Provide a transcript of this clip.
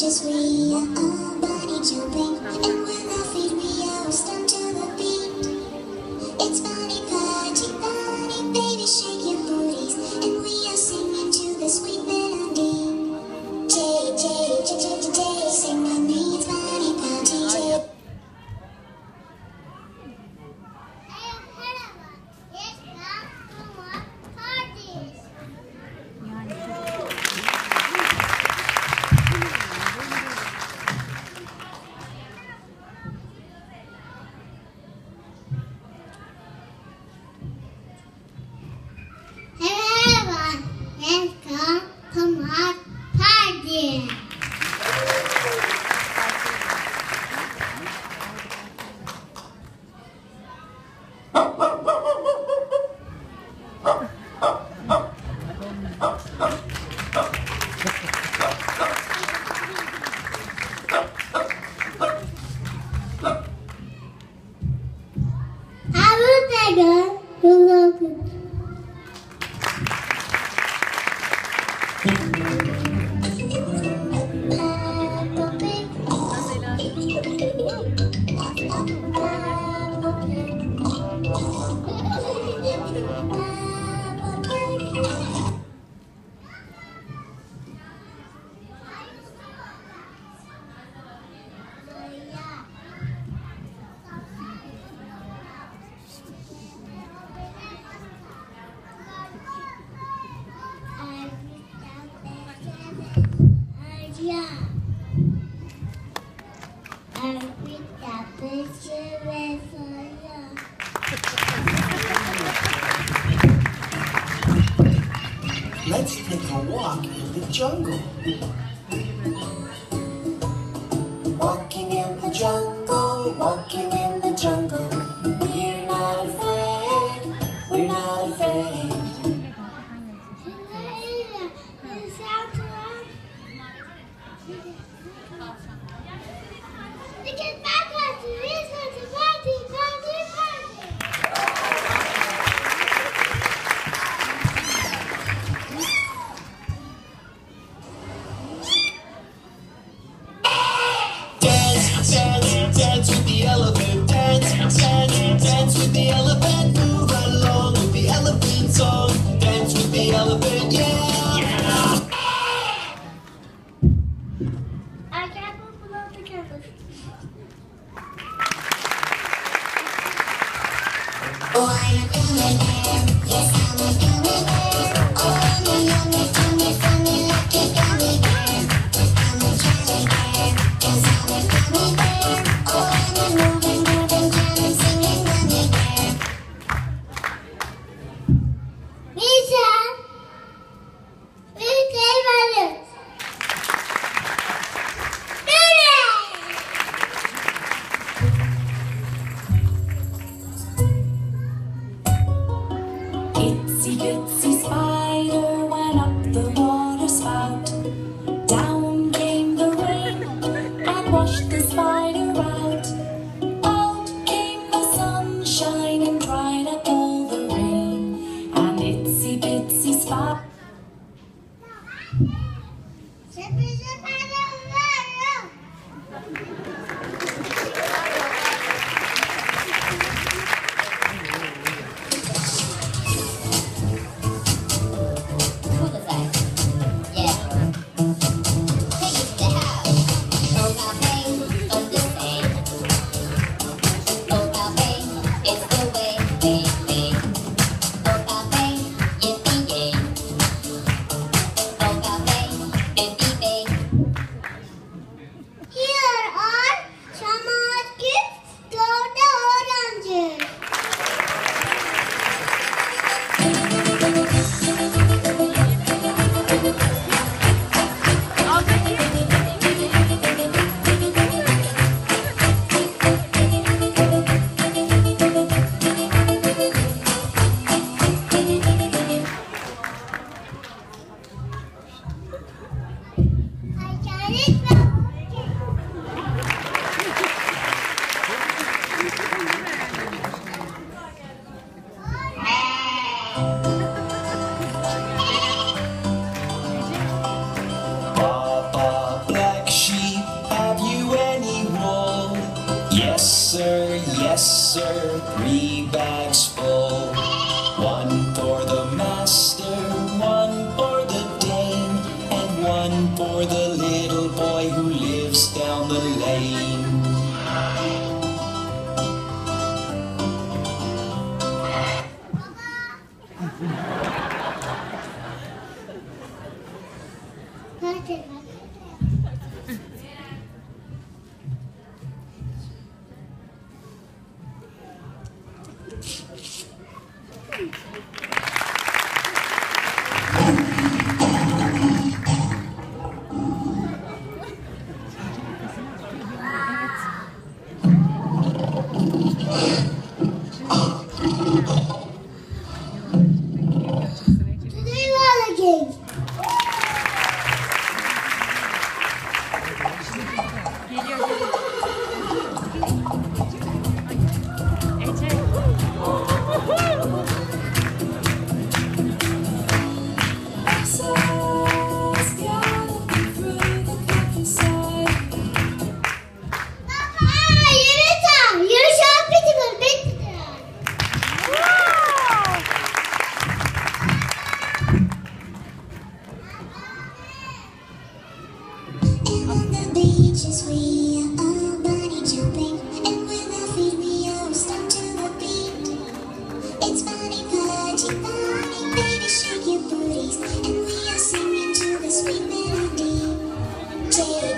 just Dad. You're welcome. Let's take a walk in the jungle. Walking in the jungle, walking in the jungle. We're not afraid, we're not afraid. Yeah. beneath the Three bags full.